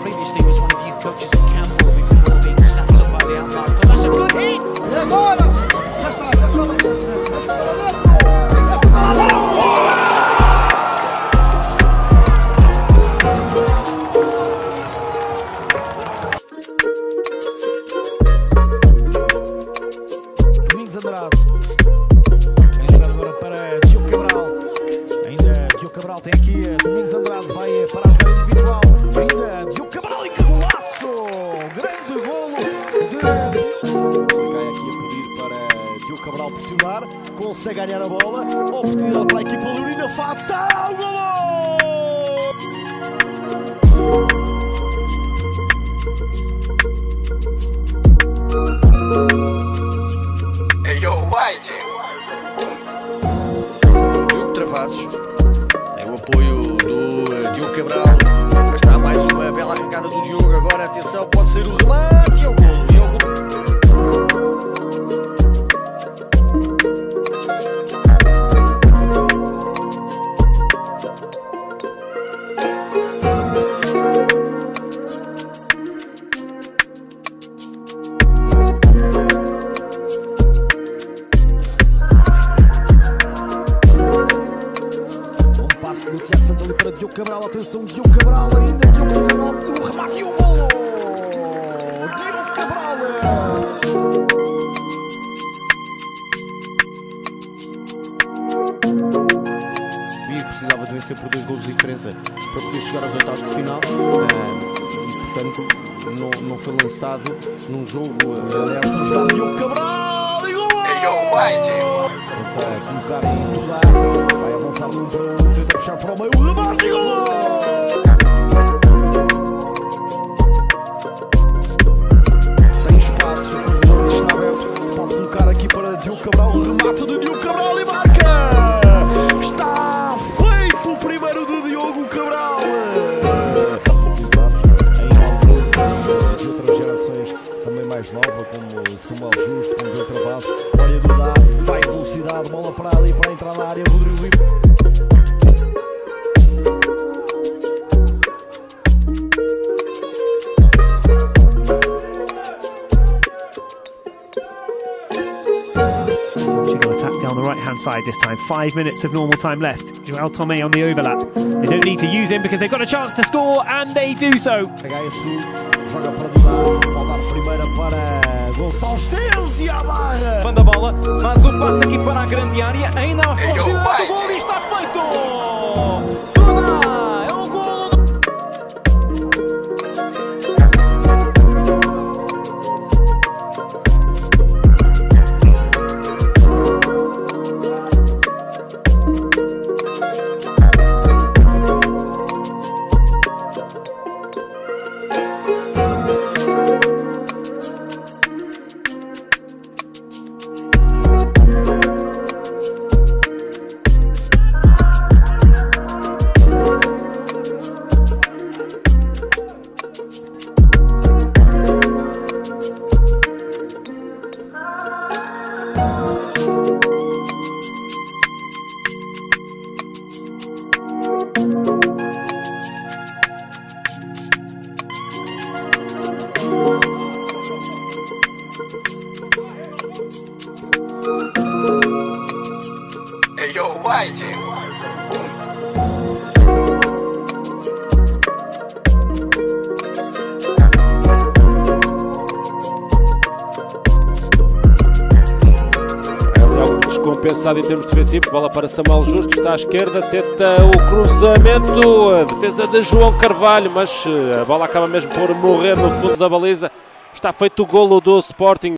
Previously was one of youth coaches at Campbell Domingos Andrade. Vai para a jogada individual. Ainda Diogo Cabral e que golaço! Grande golo de. Cai aqui a pedir para Diogo Cabral pressionar. Consegue ganhar a bola. Oportunidade para a equipa Leonina. Fatal! Golo! Diogo Travassos. Apoio do Diogo Cabral. Mas está mais uma bela arrancada do Diogo. Agora, atenção, pode ser o remate. E é o golo. Diogo Cabral. Atenção, Diogo Cabral ainda. Diogo Cabral. O remate e o golo! Diogo Cabral! Vigo precisava de vencer por dois golos de diferença para poder chegar aos oitavos de final eh, e portanto não, não foi lançado num jogo eh, Aliás, no jogado Diogo Cabral. E golo! Tenta colocar em tudo Um. O meio. O remate e! Tem espaço, o está aberto. Pode colocar aqui para Diogo Cabral. O remate de Diogo Cabral e marca! Está feito o primeiro de Diogo Cabral! outras gerações também mais nova, como Samuel. Olha Dudá, vai velocidade, bola para ali, para entrar na área, Rodrigo. Portugal attack down the right hand side this time. Five minutes of normal time left. Joel Tomé on the overlap. They don't need to use him because they've got a chance to score and they do so. HSU joga para Dudá, pode dar primeira para Gonçalves Teus e a barra. Manda a bola, faz o passe aqui para a grande área, ainda há possibilidade do gol e está feito! É descompensado em termos defensivos. Bola para Samuel Justo, está à esquerda, tenta o cruzamento. A defesa de João Carvalho, mas eh, a bola acaba mesmo por morrer no fundo da baliza. Está feito o golo do Sporting.